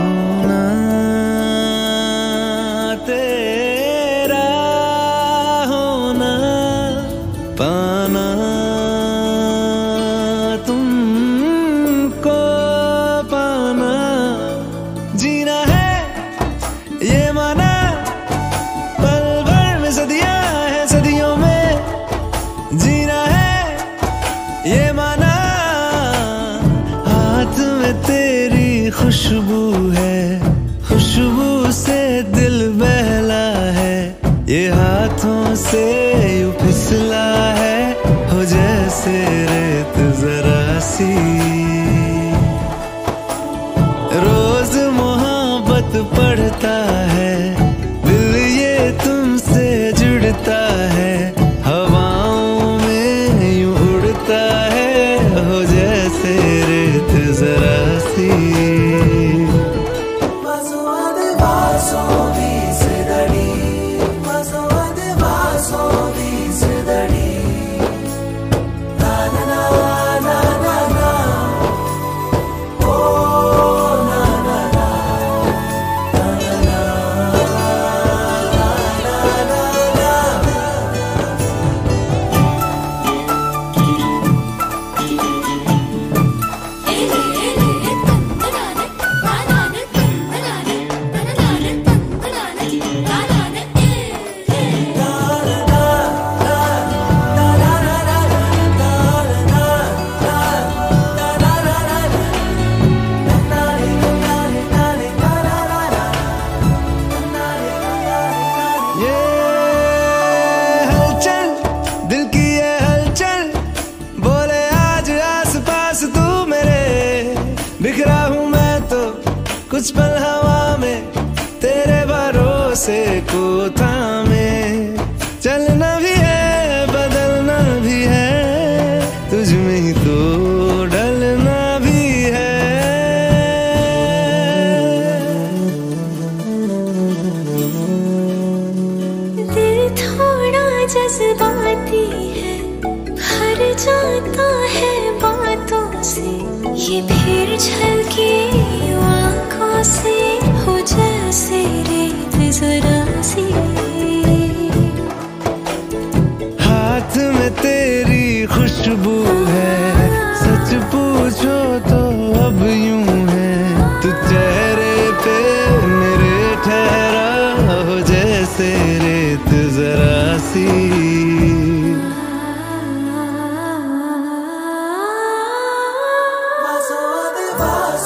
Oh.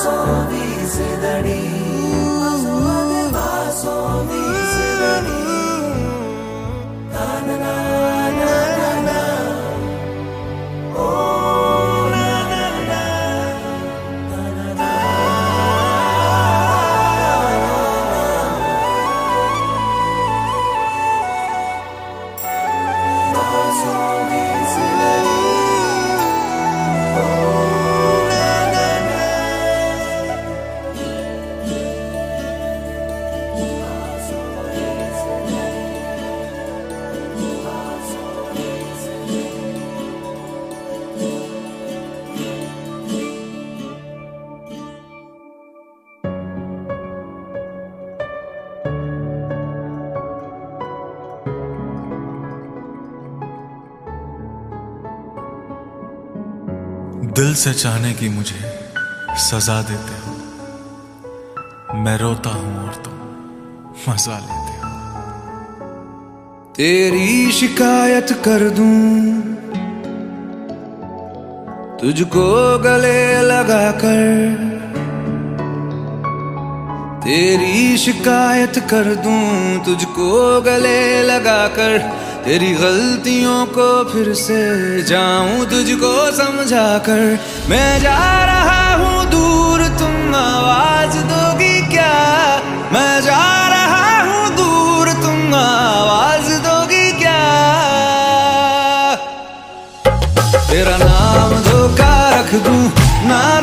दिल से चाहने की मुझे सजा देते हो। मैं रोता हूँ और तुम मज़ा लेते हो। तेरी शिकायत कर दूँ। तुझको गले लगा कर तेरी शिकायत कर दूँ। तुझको गले लगा कर तेरी गलतियों को फिर से जाऊँ, तुझको समझा कर मैं जा रहा हूँ दूर। तुम आवाज़ दोगी क्या? मैं जा रहा हूँ दूर। तुम आवाज़ दोगी क्या? तेरा नाम धोखा रख दूँ नाराज़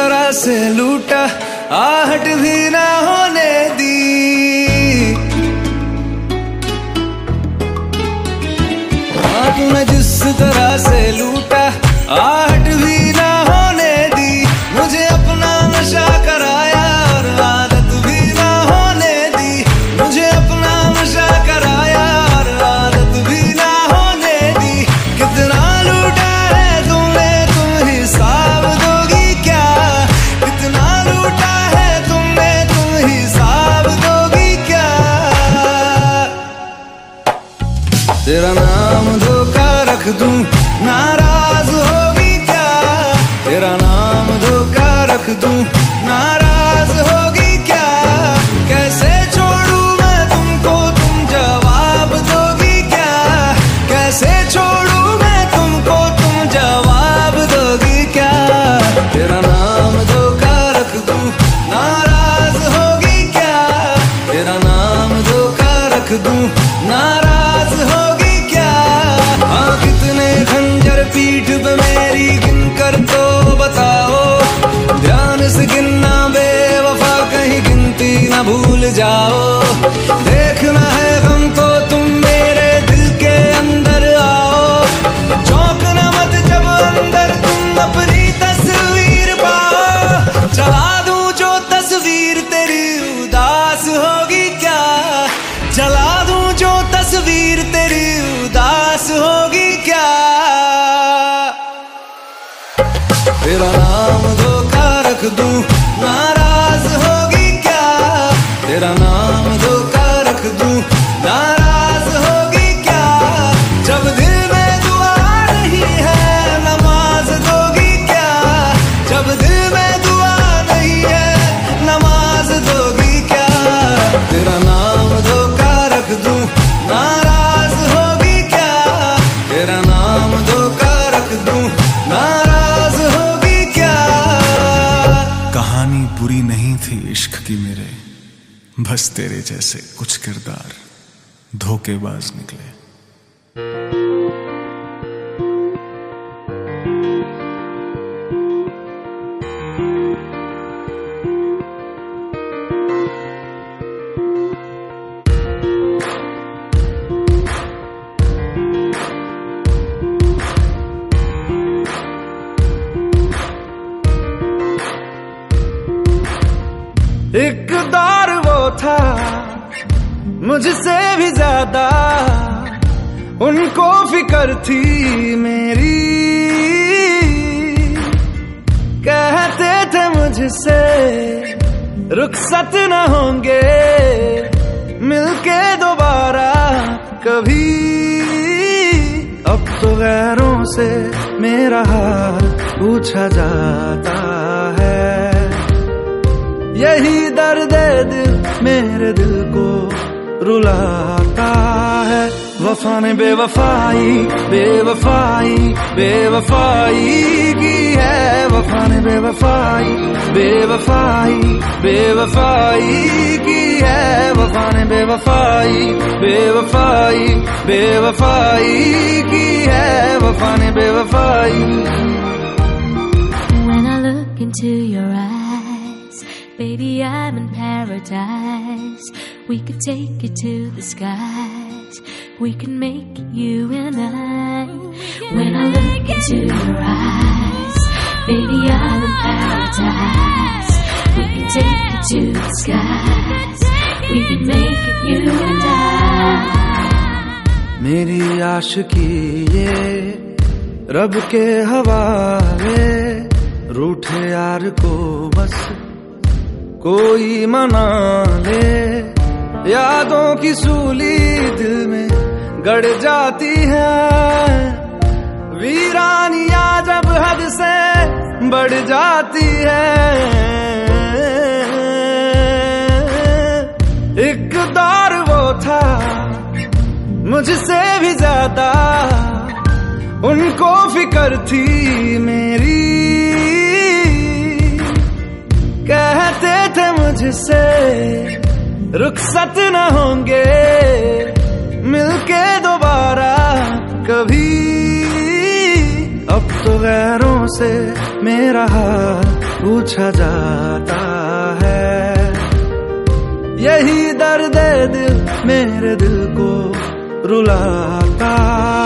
तरह से लूटा आहट भी धोखा धोखेबाज निकले। रुखसत न होंगे, मिलके दोबारा कभी। अब तो गैरों से मेरा हाल पूछा जाता है। यही दर्द दिल, मेरे दिल को रुलाता है। वफा ने बेवफाई बेवफाई बेवफाई की है वफा। बेवफाई बेवफाई बेवफाई की है वफा ने बेवफाई बेवफाई बेवफाई की है वफा ने बेवफाई When I look into your eyes, baby, I'm in paradise. We could take it to the skies. We can make it you and I. When I look into your eyes, baby, I'm in paradise. We can take it to the skies. We can make it you and I. मेरी आशिकी ये रब के हवाले रूठे यार को बस कोई मना ले यादों की सूली दिल में गड़ जाती है वीरानिया जब हद से बढ़ जाती है। एक दौर वो था, मुझसे भी ज़्यादा। उनको फ़िक्र थी मेरी। कहते थे मुझसे, रुखसत न होंगे, मिलके दोबारा कभी। तो गैरों से मेरा हाल पूछा जाता है। यही दर्द दिल मेरे दिल को रुलाता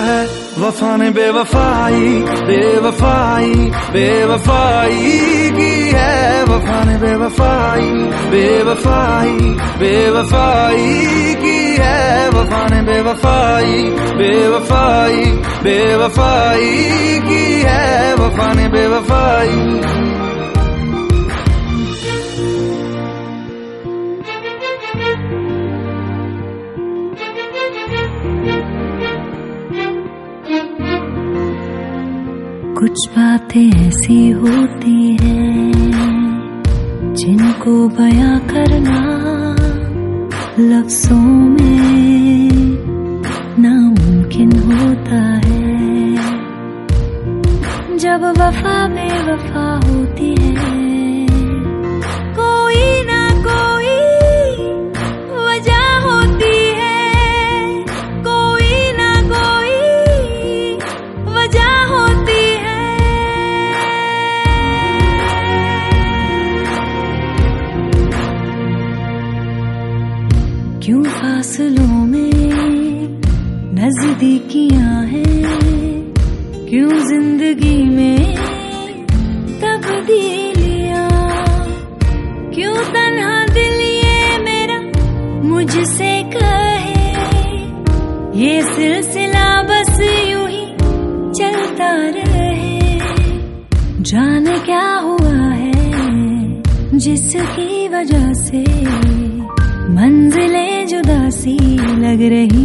है। वफा ने बेवफाई बेवफाई बेवफाई की है। वफा ने बेवफाई बेवफाई बेवफाई की है। वफा ने बेवफाई बेवफाई बेवफाई की है। वफा ने बेवफाई। कुछ बातें ऐसी होती हैं जिनको बयां करना लफ्जों में नामुमकिन होता है। जब वफा में वफा होती है फासलों में नजदीकियाँ हैं। क्यों ज़िंदगी में तब्दीलियाँ? क्यों तन्हा दिल ये मेरा मुझसे कहे? ये सिलसिला बस यूँ ही चलता रहे। जाने क्या हुआ है जिसकी वजह से मंजिलें जुदा सी लग रही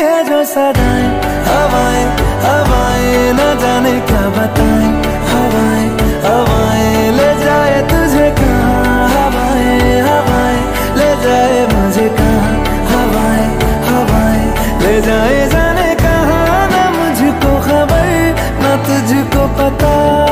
है जो सदाएँ। हवाएँ हवाएँ, न जाने क्या बताएँ। हवाएँ हवाएँ, ले जाए तुझे कहाँ? हवाएँ हवाएँ, ले जाए मुझे कहाँ? हवाएँ हवाएँ, ले जाए जाने कहाँ? न मुझको खबर, न तुझको पता।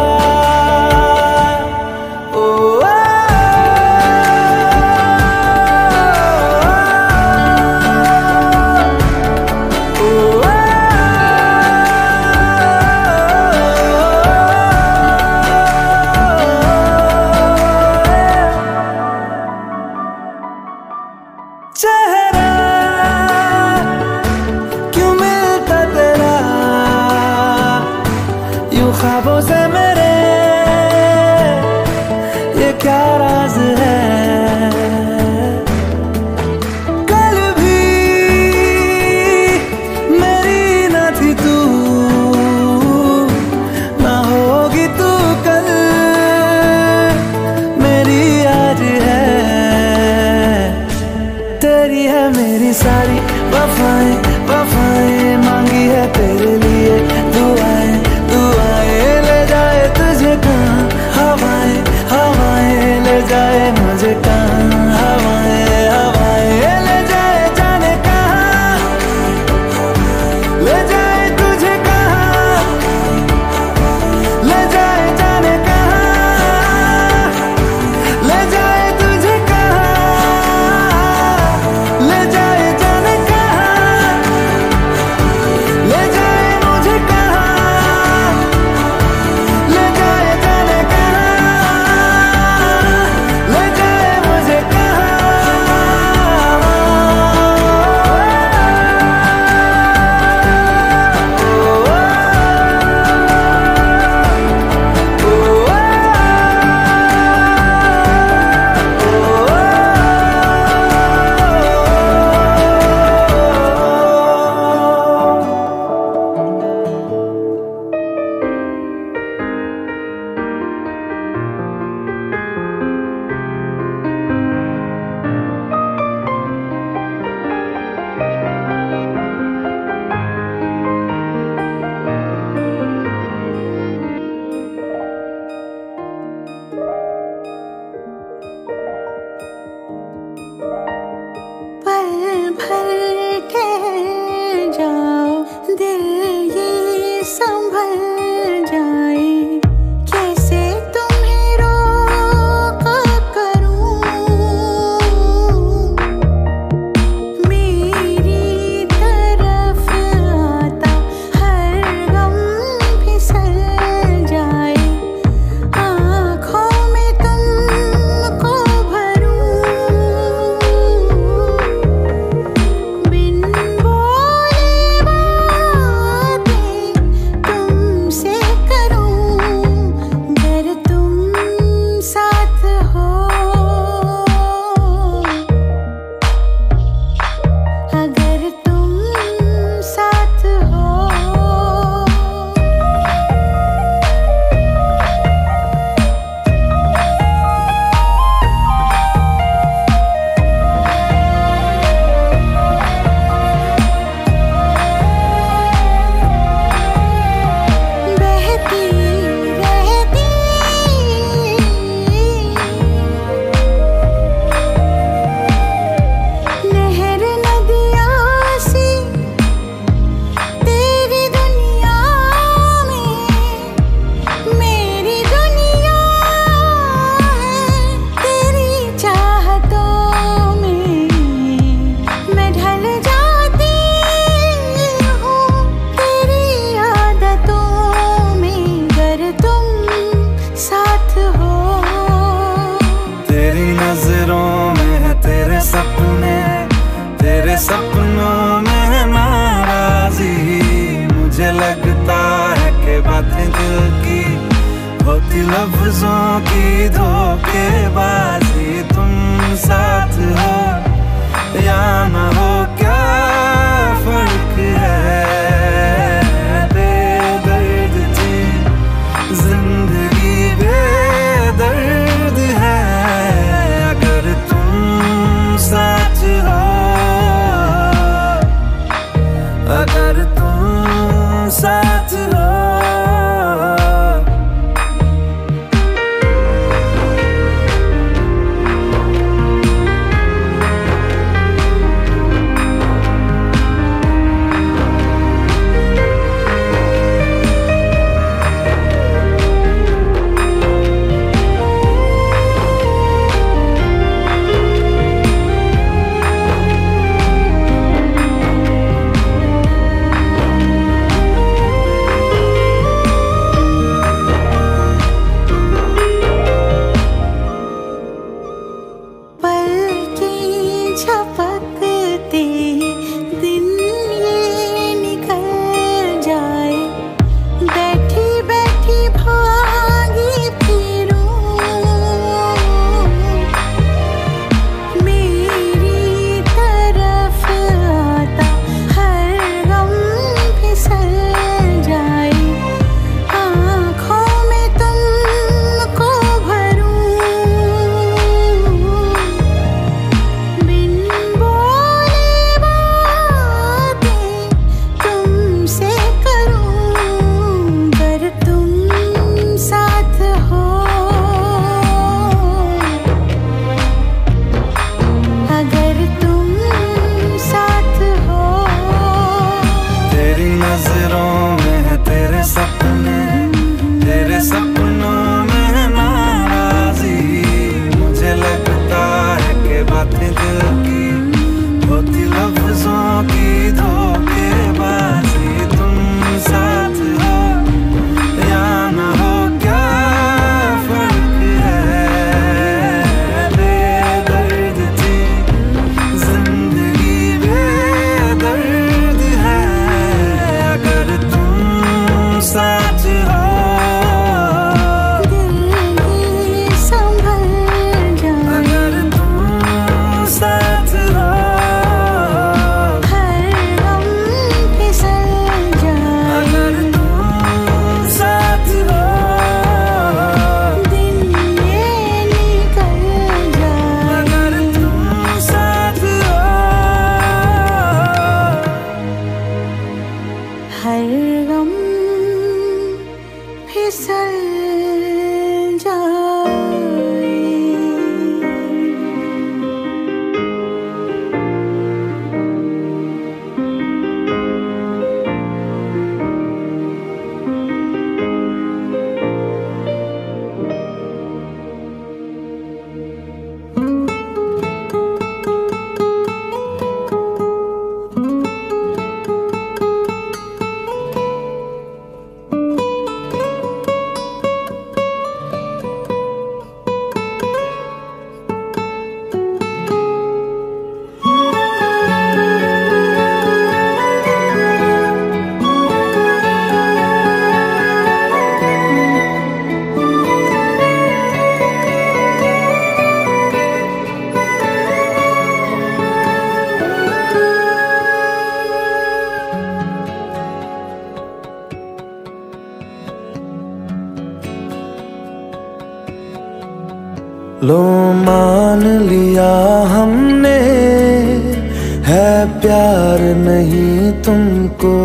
प्यार नहीं तुमको,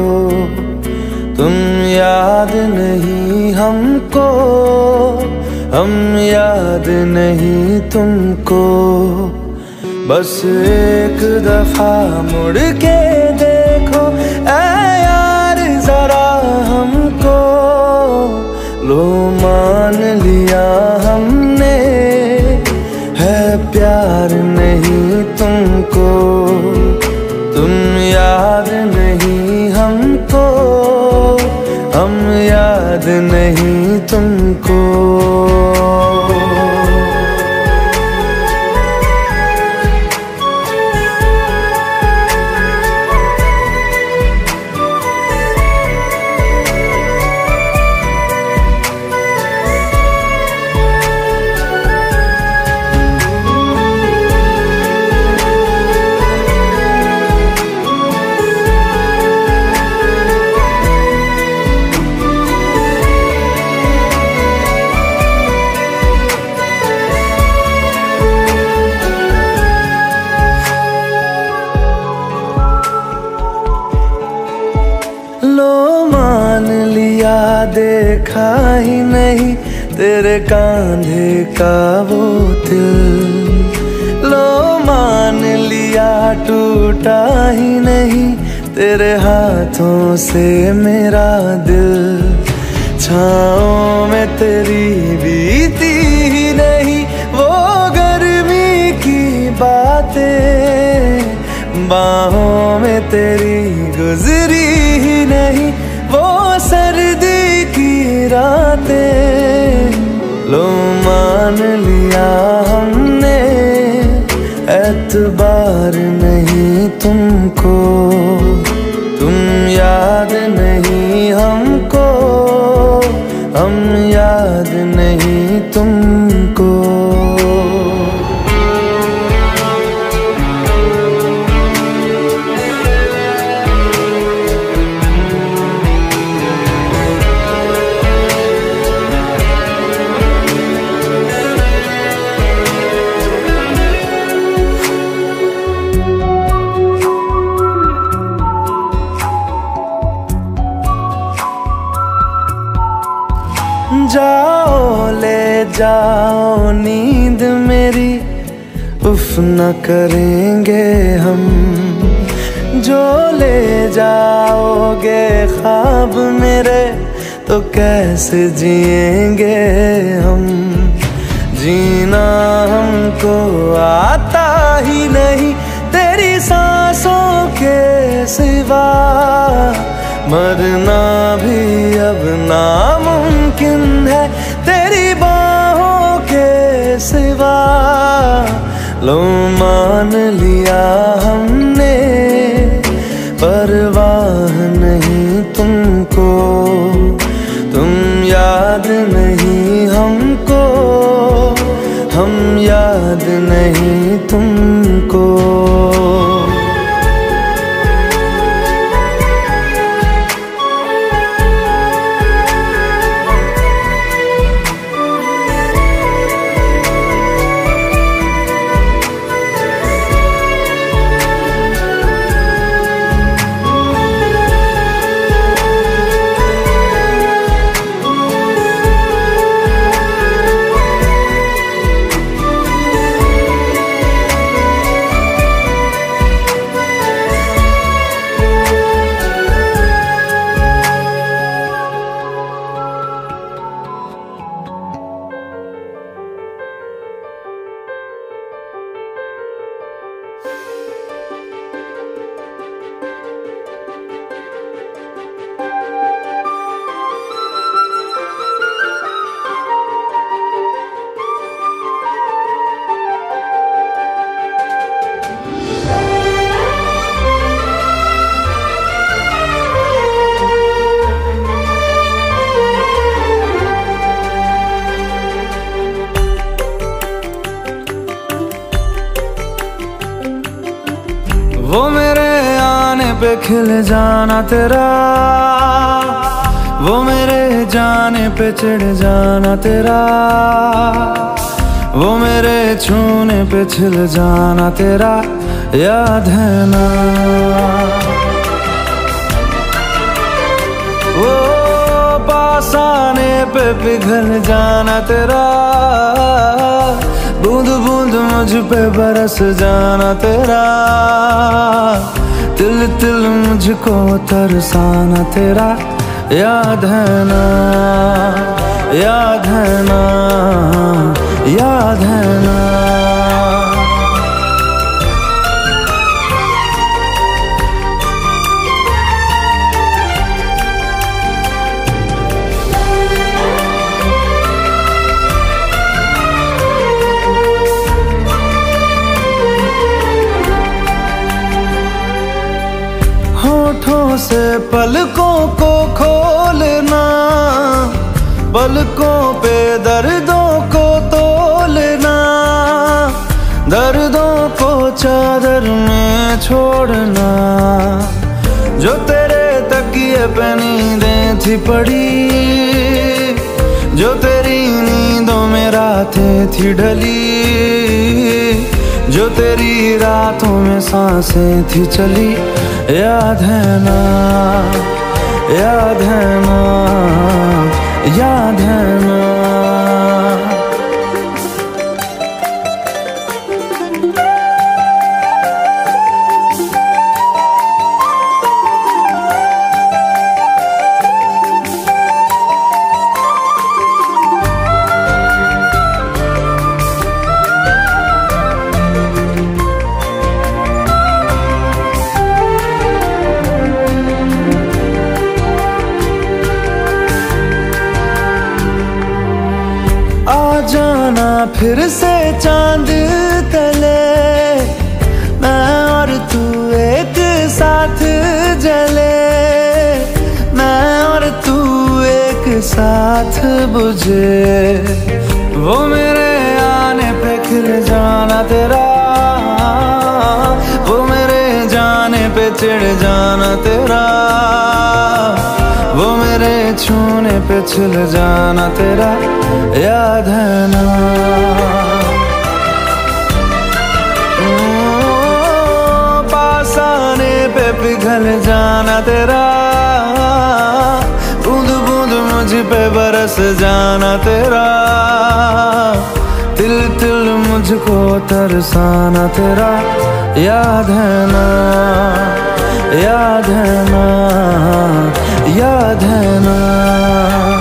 तुम याद नहीं हमको, हम याद नहीं तुमको। बस एक दफ़ा मुड़ के का वो दिल। लो, मान लिया, टूटा ही नहीं। तेरे हाथों से मेरा दिल। छाओ में तेरी बीती ही नहीं। वो गर्मी की बातें। बाहों में तेरी गुजरी ही नहीं। वो सर्दी की रातें। लो मान लिया हमने एतबार नहीं तुमको। तुम याद नहीं हम जाओ, नींद मेरी उफ न करेंगे हम। जो ले जाओगे ख्वाब मेरे तो कैसे जिएँगे हम? जीना हमको आता ही नहीं, तेरी सांसों के सिवा। मरना भी अब नामुमकिन है सिवा, लो मान लिया हमने, परवाह नहीं तुमको, तुम याद नहीं हमको, हम याद नहीं तुमको। तेरा। वो मेरे जाने पे चिढ़ जाना तेरा। वो मेरे छूने पे छिल जाना तेरा। याद है ना। वो पास आने पे पिघल जाना तेरा। बूंद बूंद मुझ पे बरस जाना तेरा। तिल तिल मुझको तरसाना तेरा याद है ना याद है ना याद है ना। पलकों पे दर्दों को तोलना, दर्दों को चादर में छोड़ना। जो तेरे तकिए पे नींदें थी पड़ी, जो तेरी नींदों में रातें थी ढली, जो तेरी रातों में साँसें थी चली। याद है ना, याद है ना। याद है बुझे वो मेरे आने पे खिल जाना तेरा। वो मेरे जाने पे चिढ़ जाना तेरा। वो मेरे छूने पे छिल जाना तेरा। याद है ना। पास आने पे पिघल जाना तेरा। पे बरस जाना तेरा। तिल तिल मुझको तरसाना तेरा। याद है ना, याद है ना, याद है ना।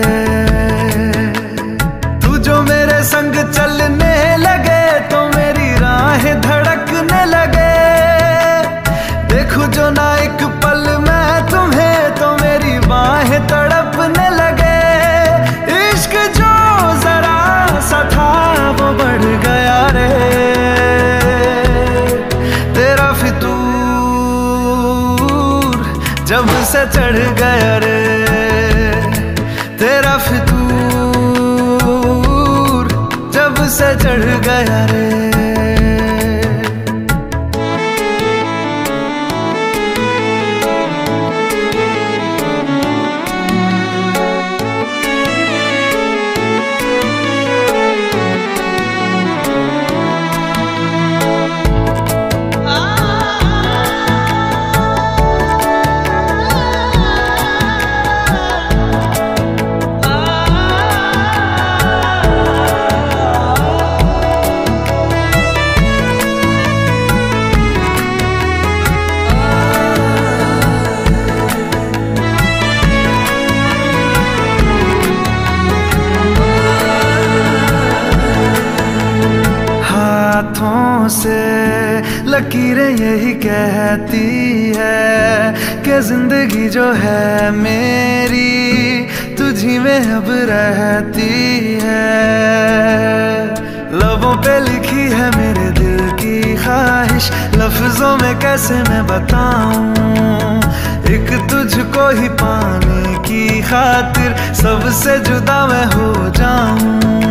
कहती है कि ज़िंदगी जो है मेरी, तुझी में अब रहती है। लबों पे लिखी है मेरे दिल की ख्वाहिश, लफ्जों में कैसे मैं बताऊँ? एक तुझको ही पाने की खातिर सबसे जुदा मैं हो जाऊँ।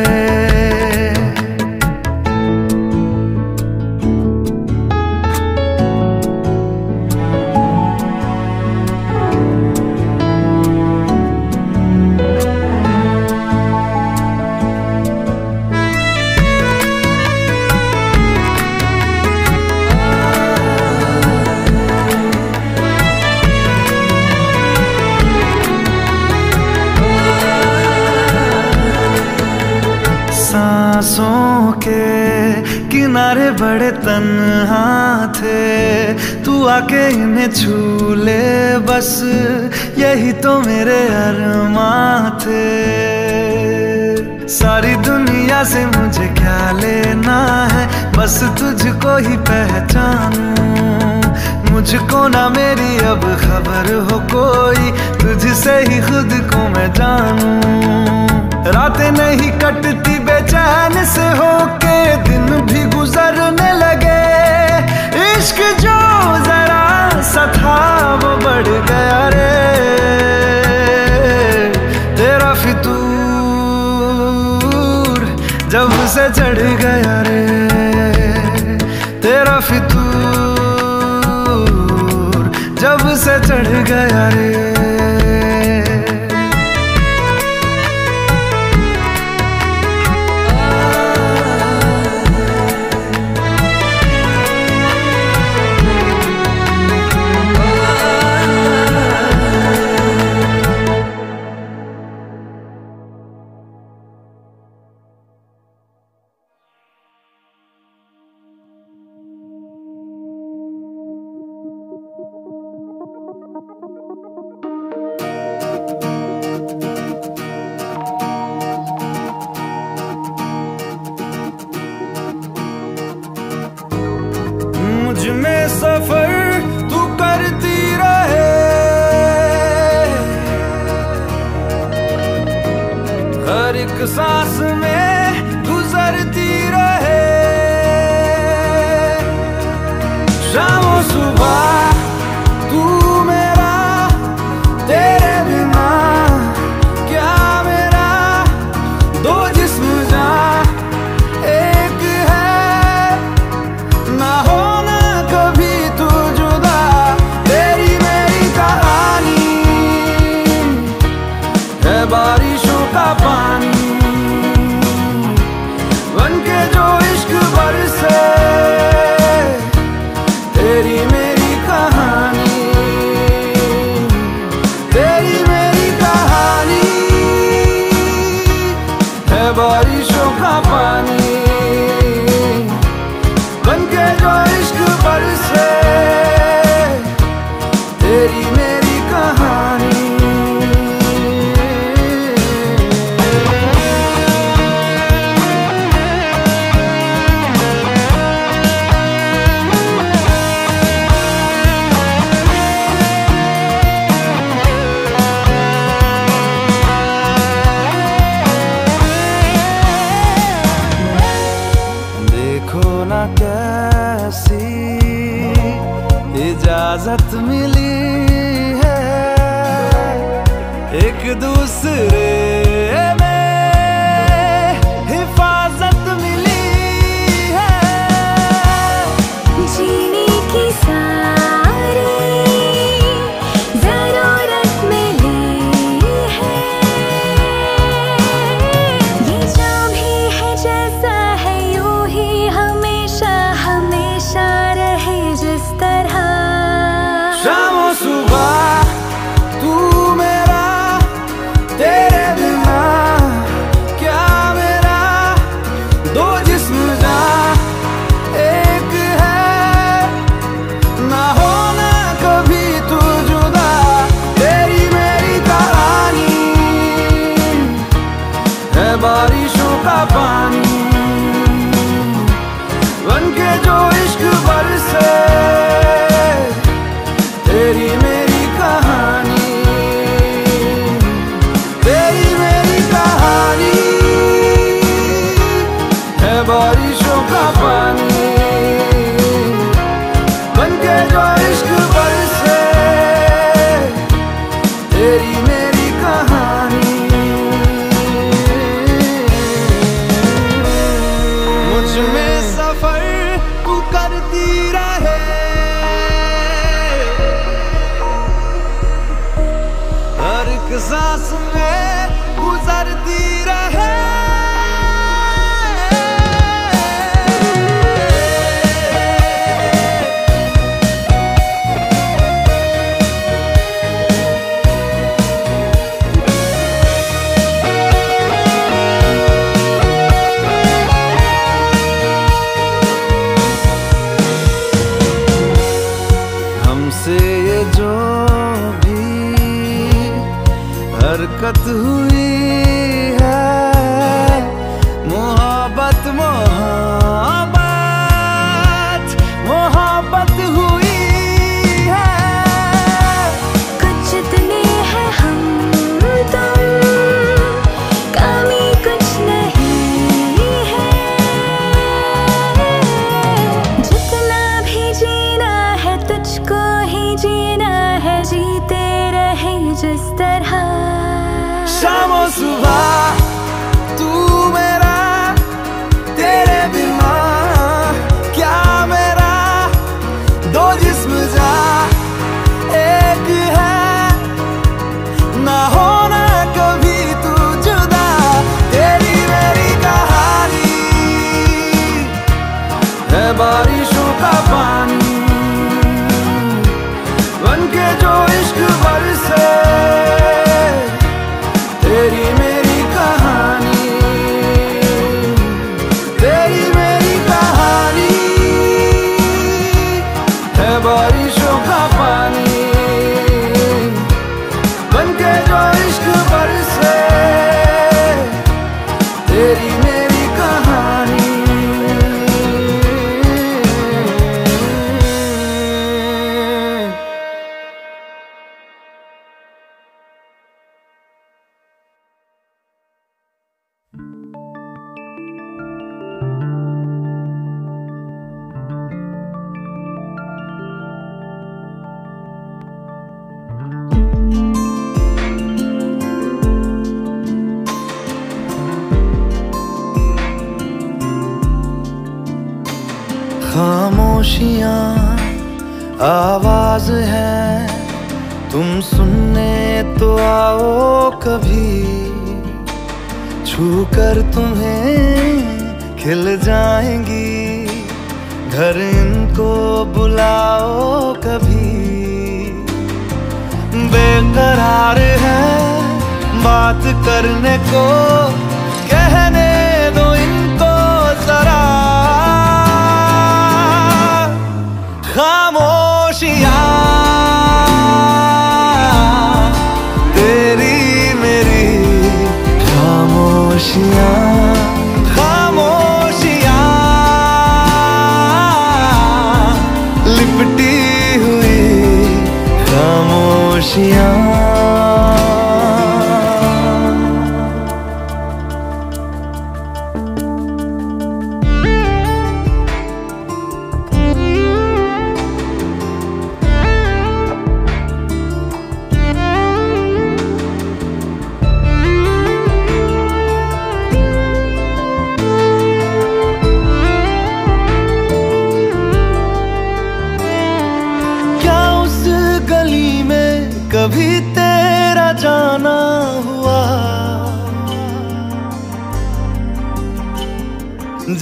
इन्हें छू ले बस यही तो मेरे अरमा थे। सारी दुनिया से मुझे क्या लेना है, बस तुझको ही पहचानूं। मुझको ना मेरी अब खबर हो कोई, तुझसे ही खुद को मैं जानूं। रातें नहीं कटती बेचैन से होके, दिन भी गुजरने बढ़ गया रे। तेरा फितूर जब से चढ़ गया रे। तेरा फितूर जब से चढ़ गया रे।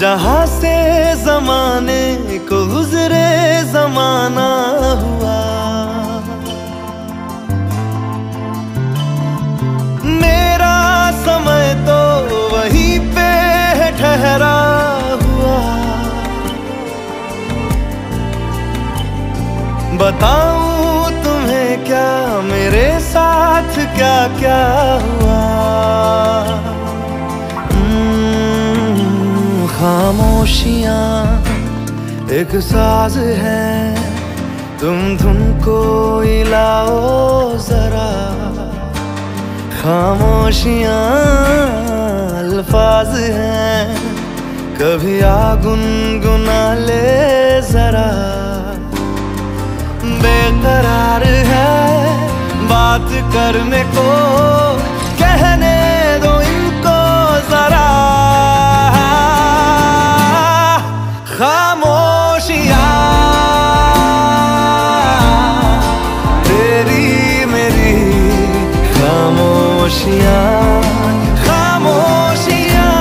जहाँ से जमाने को गुजरे जमाना हुआ। मेरा समय तो वहीं पे ठहरा हुआ। बताऊँ तुम्हें क्या मेरे साथ क्या क्या हुआ? खामोशियाँ एक साज है। तुम धुन को लाओ जरा। खामोशियाँ अल्फाज हैं। कभी आ गुनगुना ले जरा। बेकरार है बात करने को, कहने दो इनको जरा। खामोशिया। तेरी मेरी खामोशियाँ। खामोशियाँ।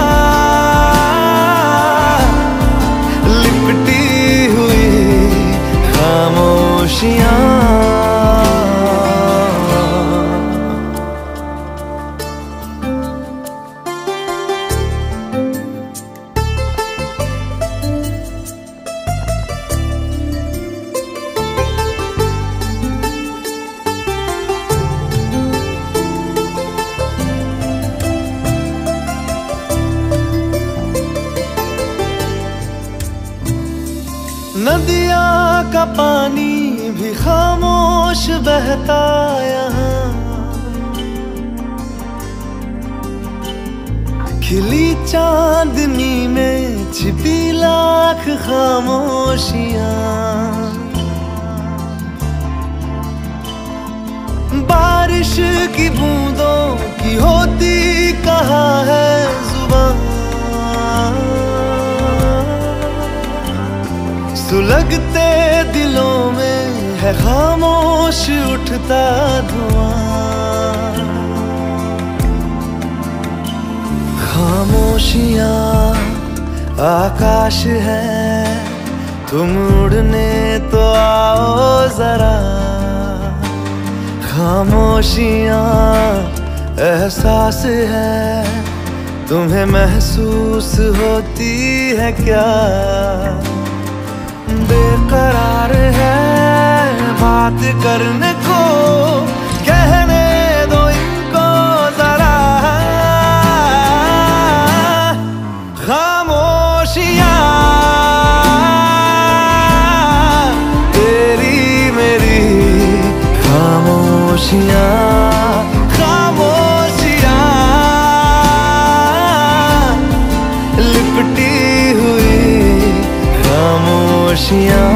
लिपटी हुई खामोशिया। बहता यहाँ। खिली चांदनी में छिपी लाख खामोशियाँ। बारिश की बूंदों की होती कहाँ है ज़ुबान। सुलगते दिलों में है खामोश उठता धुआँ। खामोशियाँ, आकाश है, तुम उड़ने तो आओ जरा। खामोशियाँ, एहसास है, तुम्हें महसूस होती है क्या? बेकरार है बात करने को, कहने दो इनको जरा। खामोशियाँ। तेरी मेरी खामोशियाँ। खामोशियाँ। लिपटी हुई खामोशियाँ।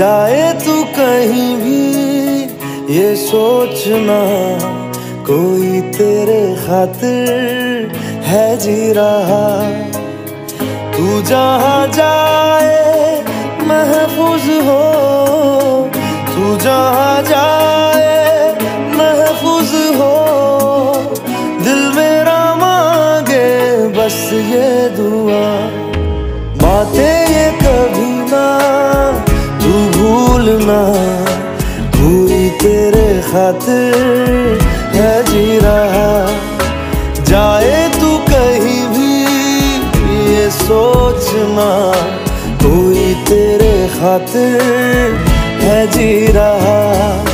जाए तू कहीं भी, ये सोचना कोई तेरे खातिर है जी रहा। तू जहाँ जाए महफूज हो, तू जहाँ जाए तेरे खातिर है जी रहा। जाए तू कहीं भी, ये सोच ना। कोई तेरे खातिर है जी रहा।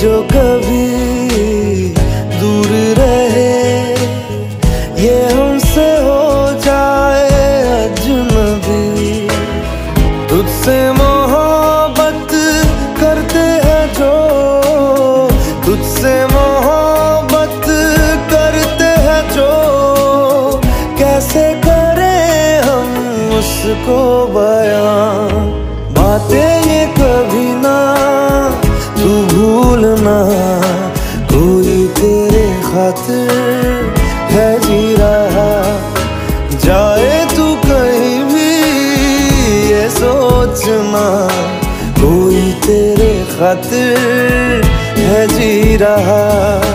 जो कभी रहा।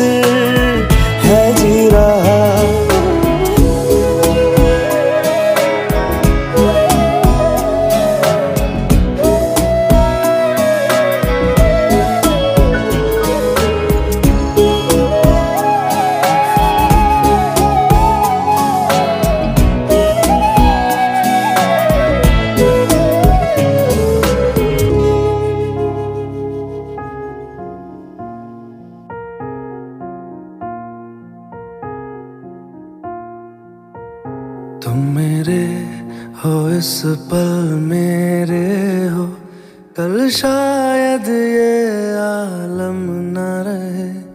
खातिर तुम मेरे हो, इस पल मेरे हो। कल शायद ये आलम न रहे।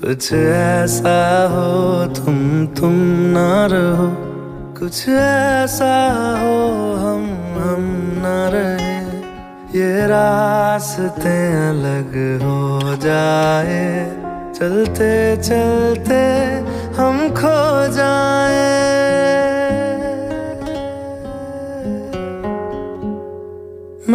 कुछ ऐसा हो, तुम तुम ना रहो। कुछ ऐसा हो, हम हम न रहे। ये रास्ते अलग हो जाए। चलते चलते हम खो जाए।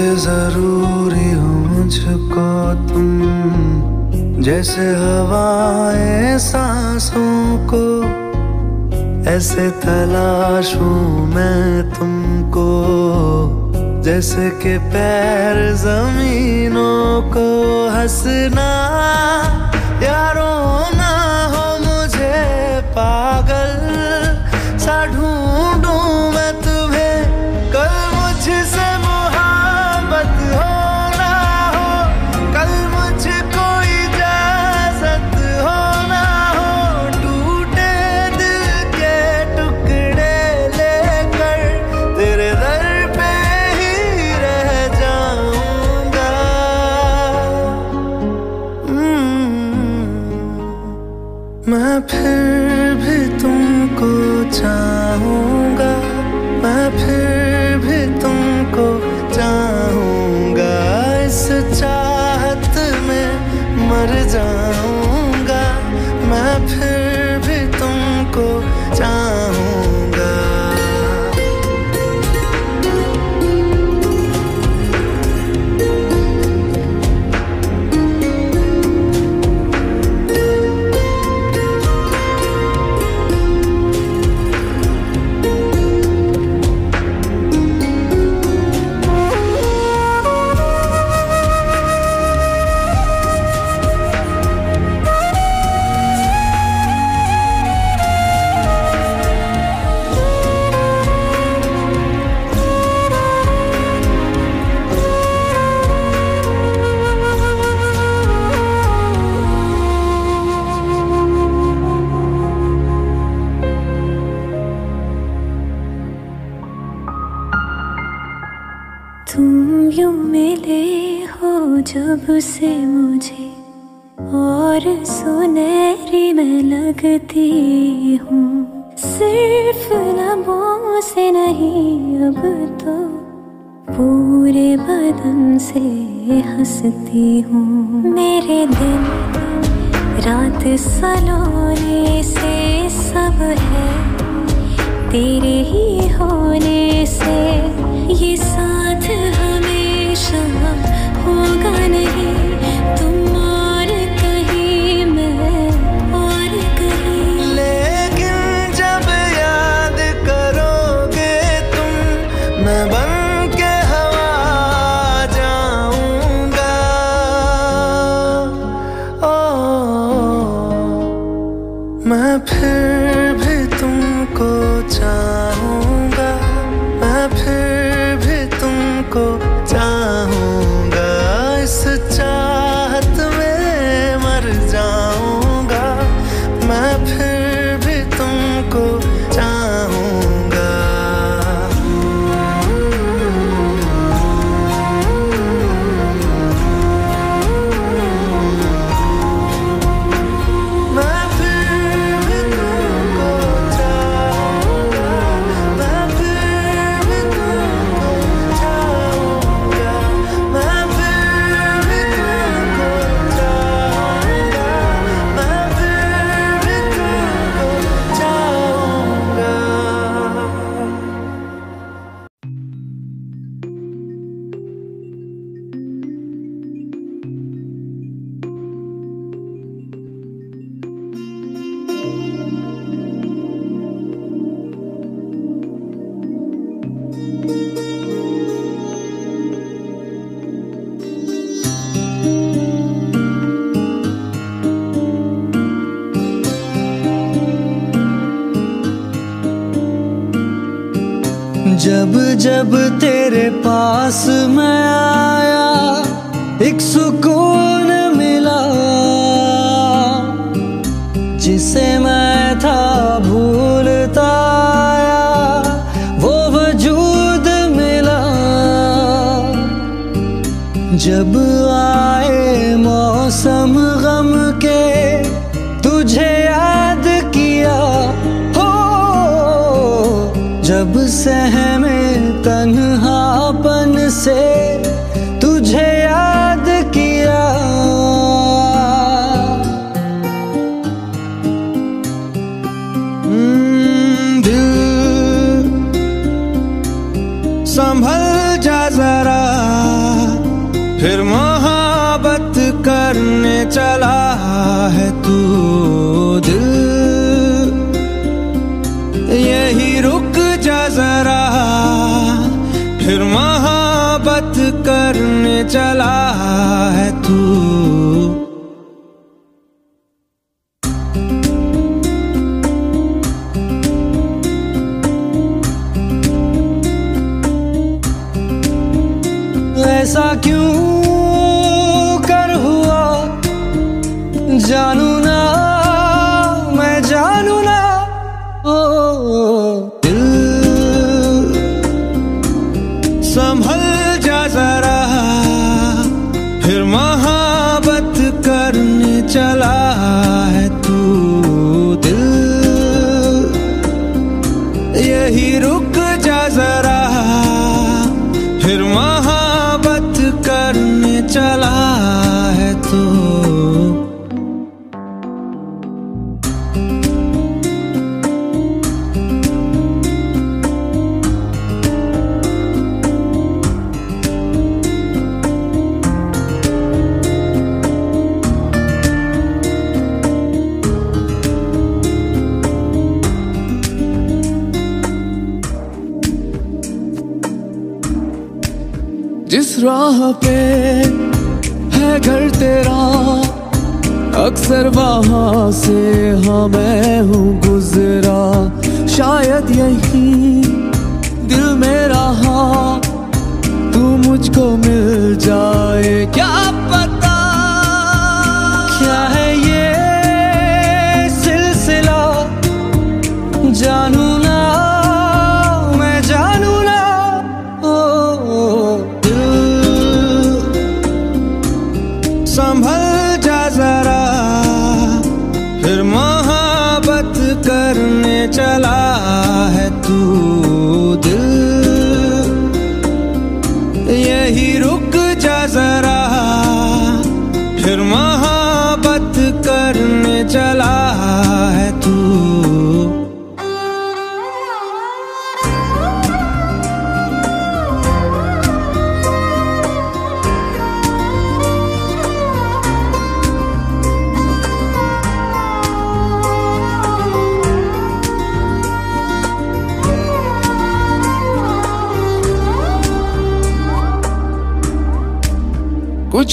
ऐसे ज़रूरी हो मुझको तुम जैसे हवाएँ सांसों को, ऐसे तलाशूं मैं तुमको, जैसे के पैर जमीनों को हंसना। यारो ना हो मुझे पागल appear फ़सलों जब जब तेरे पास मैं आया एक सुकून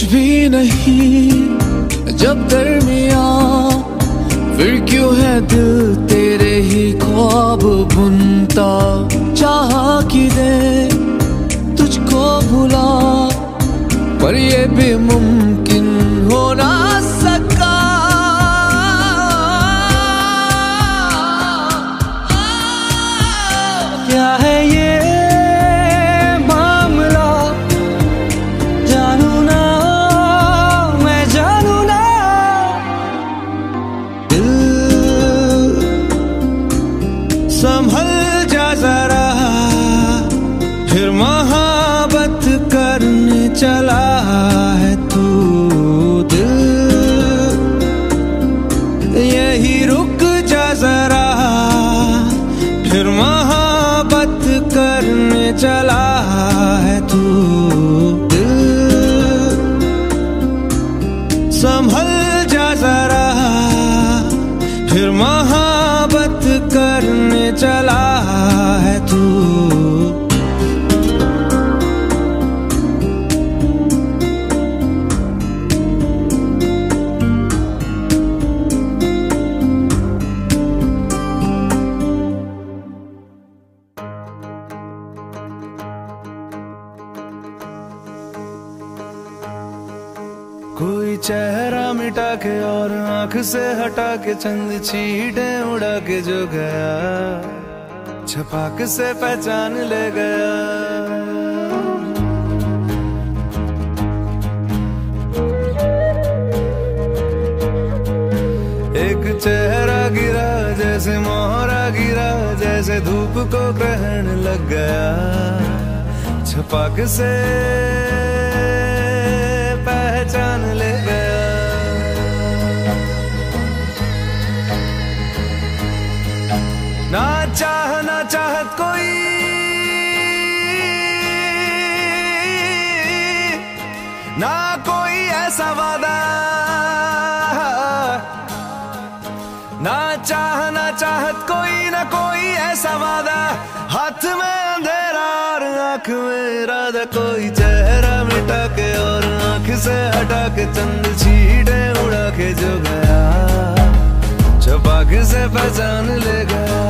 vine आँख से हटा के चंद चीटे उड़ा के जो गया, छपाक से पहचान ले गया। एक चेहरा गिरा, जैसे मोहरा गिरा, जैसे धूप को ग्रहण लग गया, छपाक से। ना वादा ना चाहना चाहत कोई, ना कोई ऐसा वादा। हाथ में अंधेरा और आँख में इरादा। कोई चेहरा मिटा के और आँख से हटा के चंद छीटे उड़ा के जो गया। छपाक से पहचान ले गया।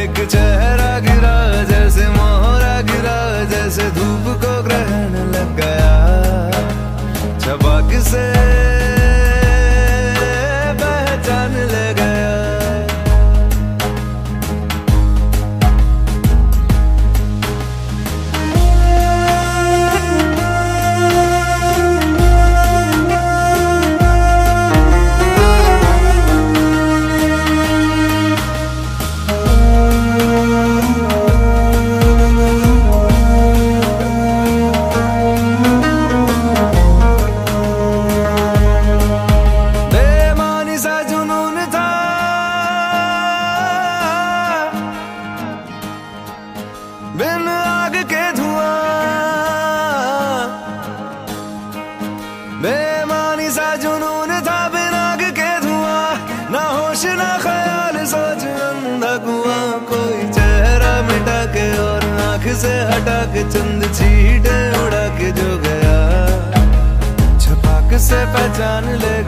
एक चेहरा गिरा, जैसे मोहरा गिरा, जैसे धूप को done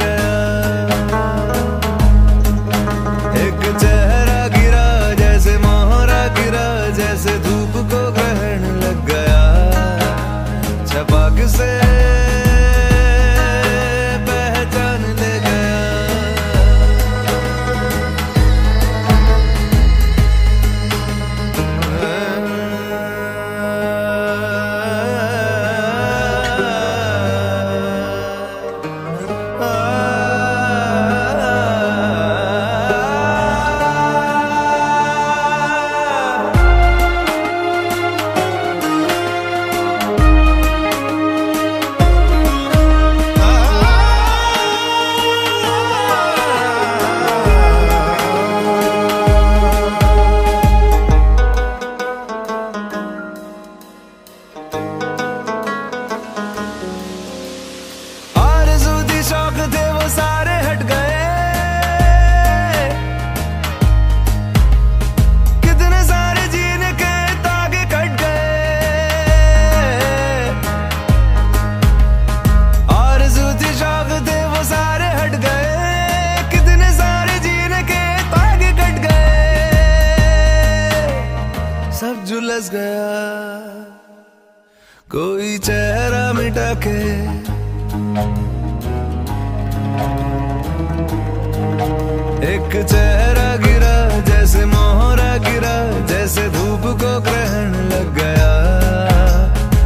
एक चेहरा गिरा, जैसे मोहरा गिरा, जैसे धूप को ग्रहण लग गया।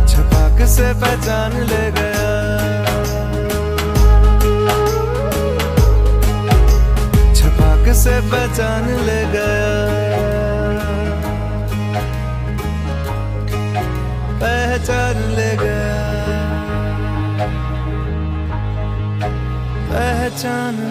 छपाक से पहचान ले गया। छपाक से पहचान ले गया। पहचान ले गया। पहचान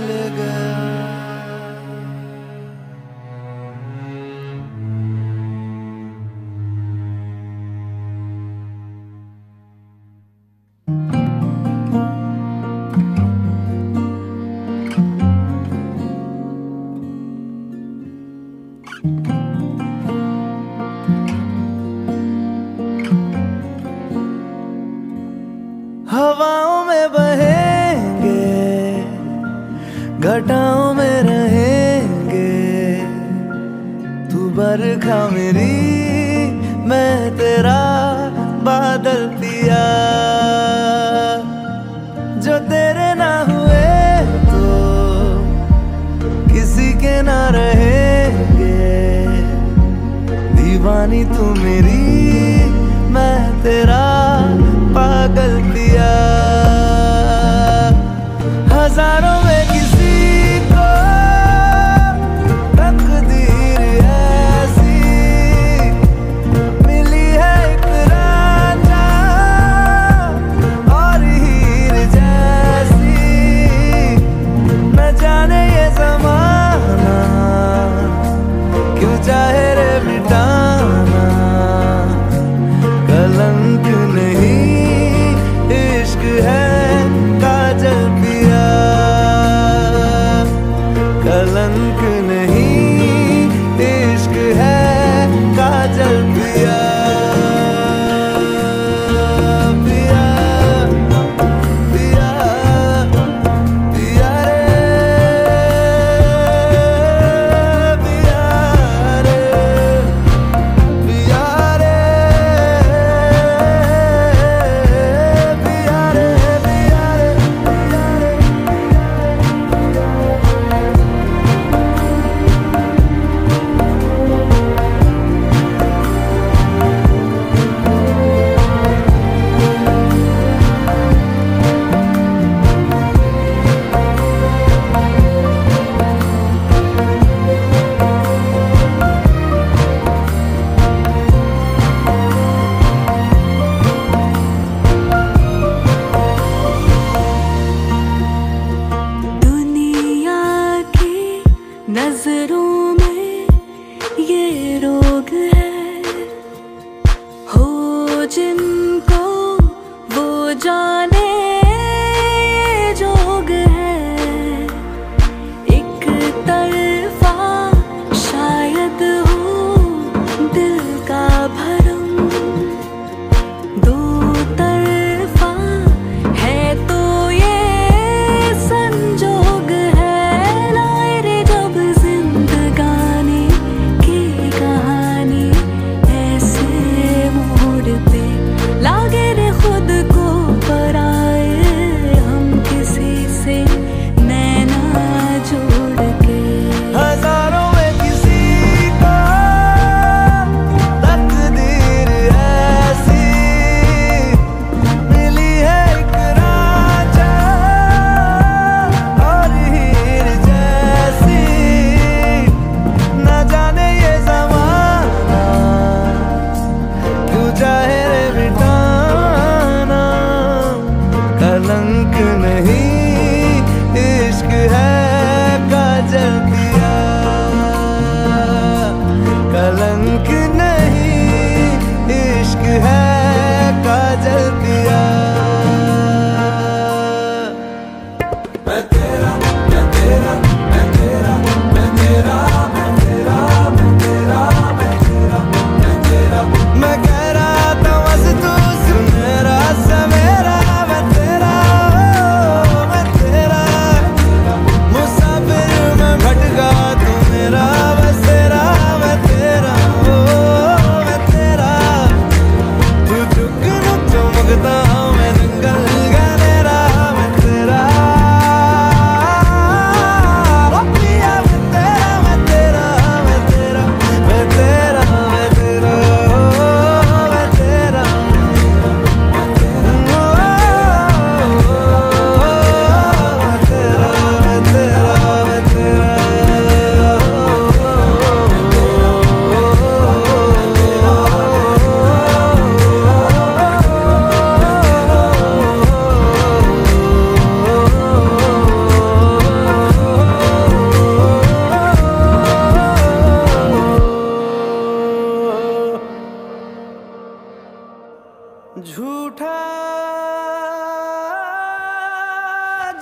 झूठा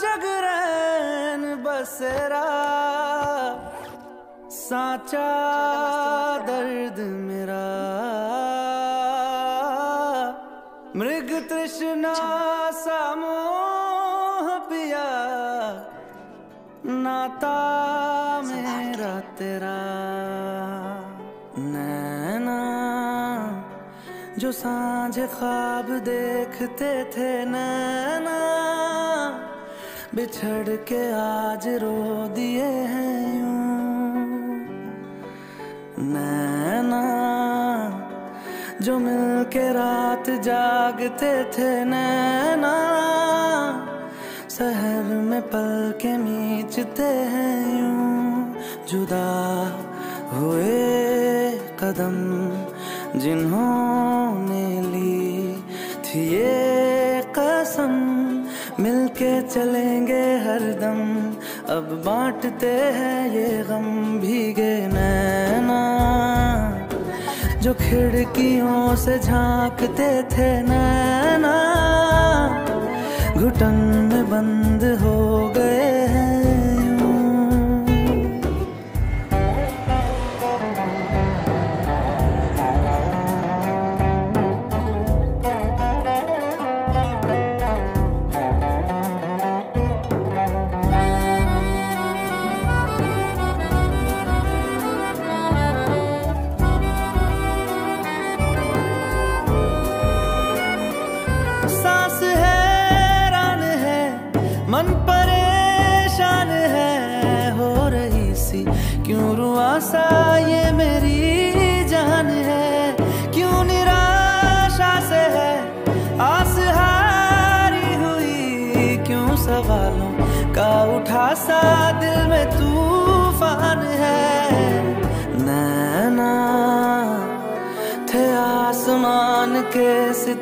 जगरन बसरा साचा दर्द मेरा। मृग तृष्णा सामो पिया नाता मेरा तेरा। साँझ ख्वाब देखते थे नैना। बिछड़ के आज रो दिए हैं यूँ। नैना, जो मिल के रात जागते थे नैना, शहर में पल के मीचते हैं यूँ। जुदा हुए कदम जिन्होंने चलेंगे हरदम अब बांटते हैं ये गम भीगे नैना। जो खिड़कियों से झांकते थे नैना। घुटन में बंद हो हैं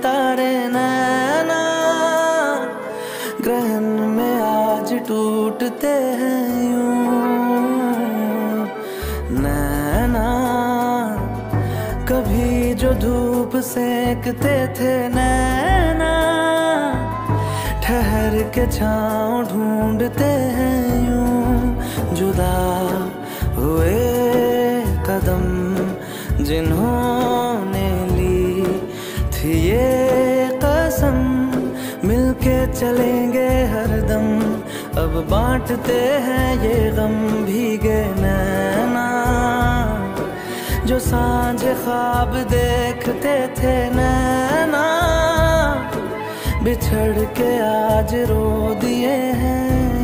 सितारे नैना ग्रहण में आज टूटते हैं यूँ। नैना, कभी जो धूप सेकते थे नैना, ठहर के छाँव ढूंढते हैं यूँ। जुदा चलेंगे हरदम अब बांटते हैं ये गम भीगे नैना। जो साँझ ख्वाब देखते थे नैना। बिछड़ के आज रो दिए हैं।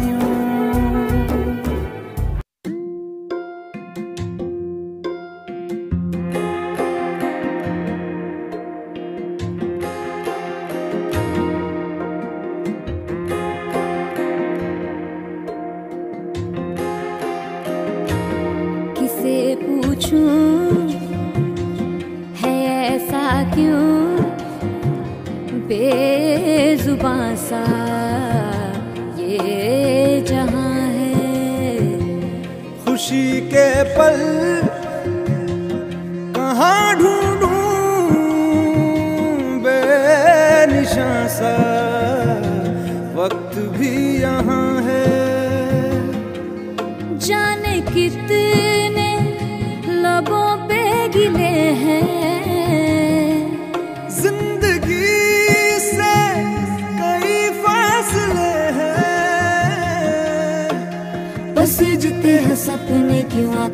बेजुबां सा ये जहाँ है। खुशी के पल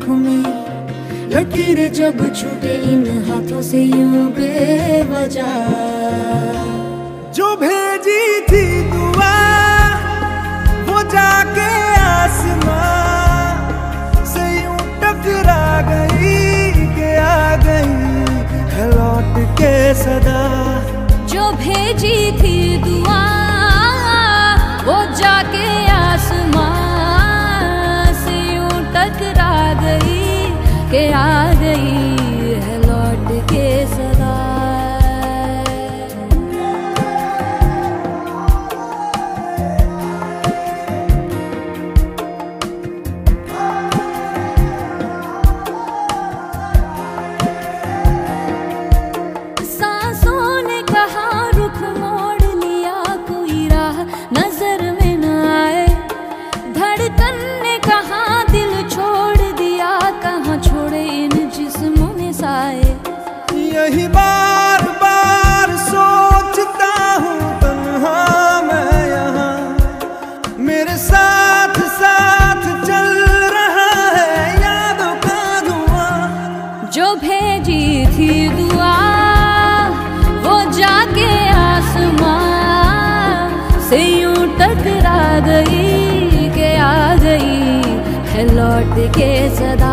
आँखों में लकीरें जब छूटे इन हाथों से यूँ बेवजह। जो भेजी थी दुआ, वो जाके आसमां से यूँ टकरा गई के आ गई है लौट के सदा। जो भेजी थी दुआ, वो जाके के आ गई है के सदा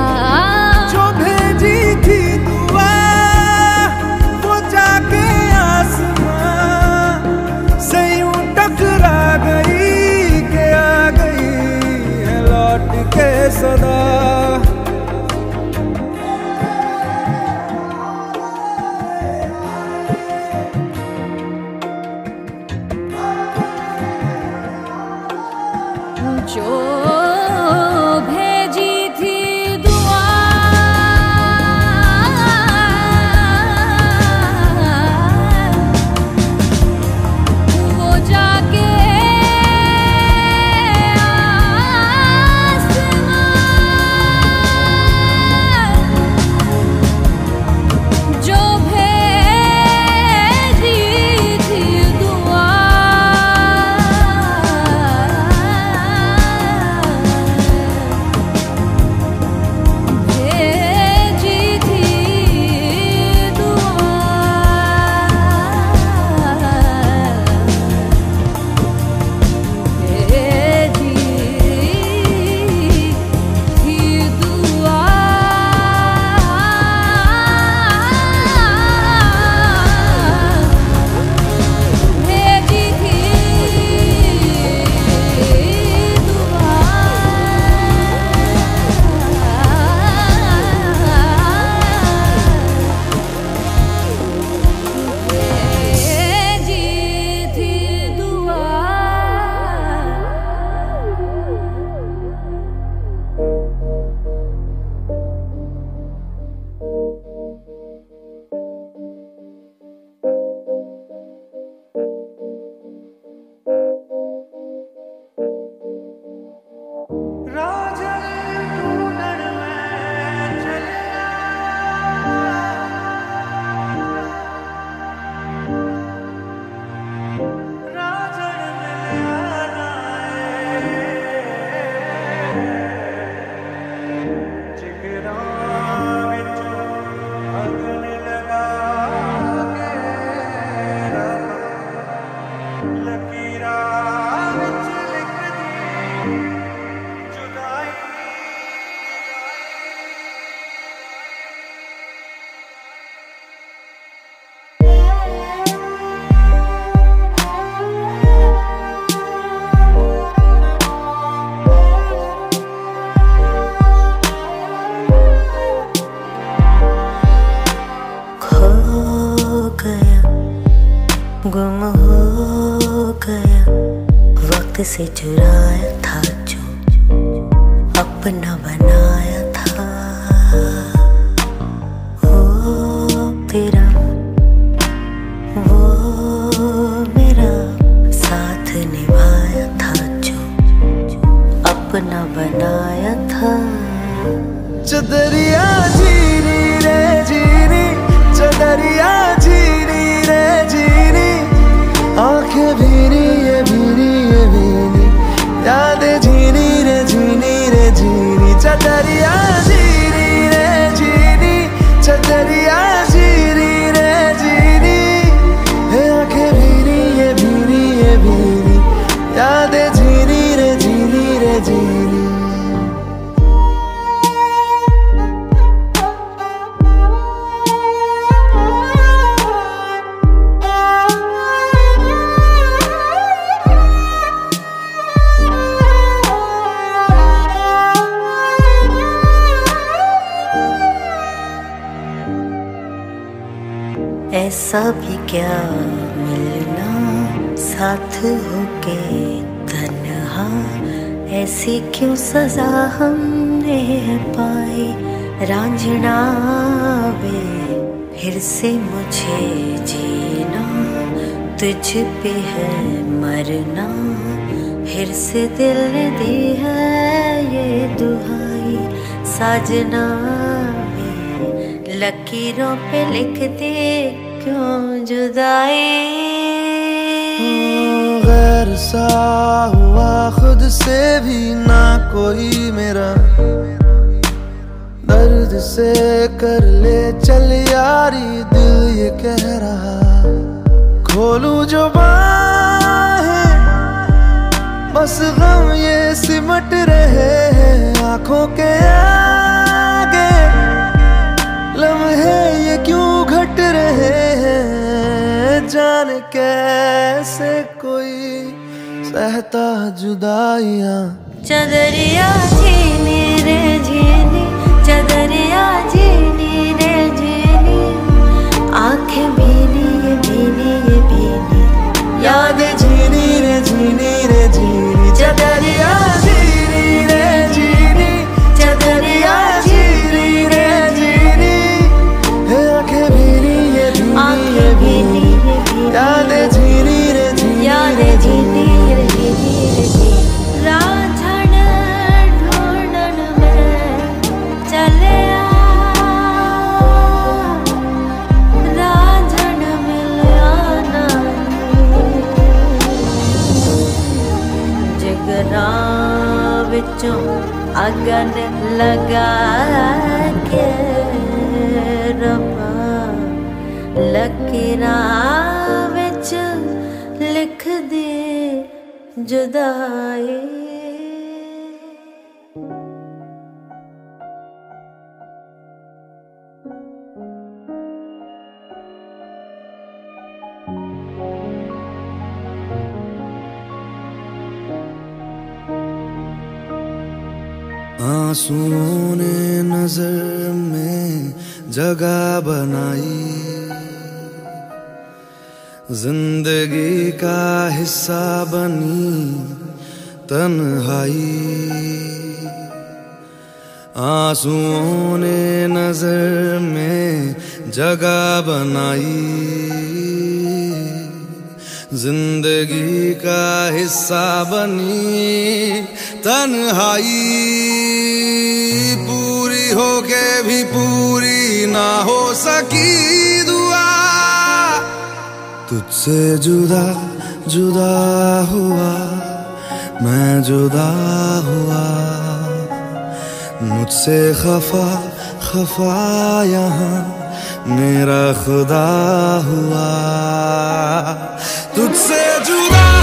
से चुराया था जो अपना बनाया था। वो तेरा, वो मेरा साथ निभाया था जो अपना बनाया था। चदरिया क्यों सजा हमने पाई रांझना वे? फिर से मुझे जीना, तुझ पे है मरना। फिर से दिल ने दी है ये दुहाई साजना वे लकीरों पे लिख दे क्यों जुदाई? सा हुआ खुद से भी ना कोई मेरा। दर्द से कर ले चल यारी, दिल ये कह रहा। खोलू जो बाहें, बस गम ये सिमट रहे हैं। आँखों के आगे लम्हे ये क्यों घट रहे हैं? जान कैसे कोई सहता जुदाइया चदरिया जीनी रे जीनी, चदरिया जीनी रे जीनी। आँखें भीनी, ये भीनी ये भीनी। याद झीनी रे जीनी रे जीनी। चदरिया अगन लगा के लकीरा लगामः लिख दे जुदाई। आंसुओं ने नज़र में जगह बनाई। ज़िंदगी का हिस्सा बनी तन्हाई। आंसुओं ने नज़र में जगह बनाई। ज़िंदगी का हिस्सा बनी तन्हाई। पूरी होके भी पूरी ना हो सकी दुआ। तुझसे जुदा जुदा हुआ, मैं जुदा हुआ। मुझसे खफा खफा यहाँ, मेरा खुदा हुआ। तुझसे जुदा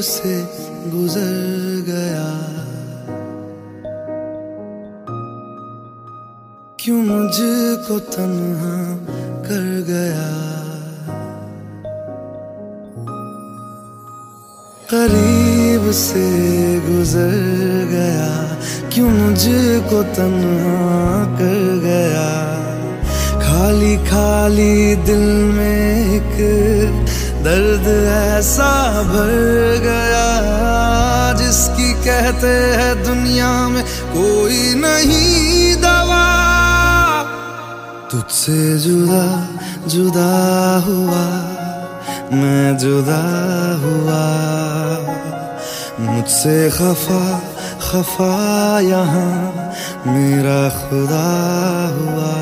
से गुजर गया। क्यों मुझको तन्हा कर गया? करीब से गुजर गया। क्यों मुझको तन्हा कर गया? खाली खाली दिल में एक दर्द ऐसा भर गया जिसकी कहते हैं दुनिया में कोई नहीं दवा। तुझसे जुदा जुदा हुआ, मैं जुदा हुआ। मुझसे खफा खफा यहाँ मेरा खुदा हुआ।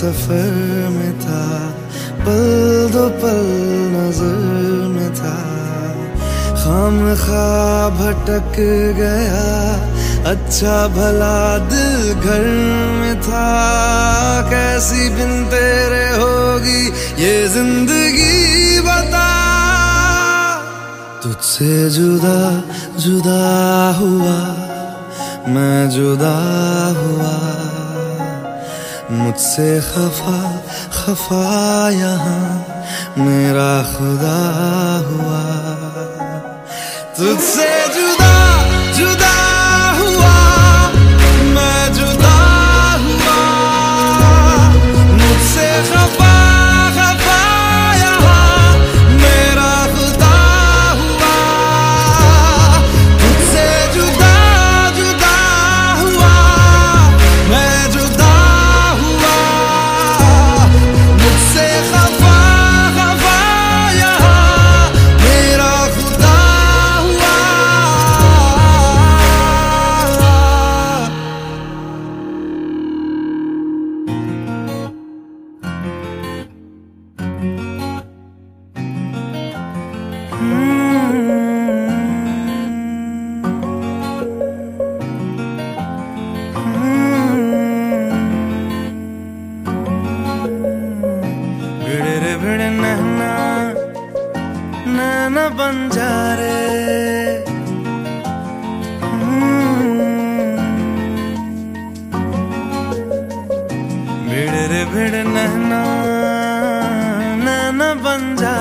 सफ़र में था, पल दो पल नज़र में था। खाम खा भटक गया अच्छा भला दिल घर में था। कैसी बिन तेरे होगी ये ज़िंदगी बता। तुझसे जुदा जुदा हुआ, मैं जुदा हुआ। मुझसे खफा खफा यहाँ मेरा खुदा हुआ। तुझसे बन जा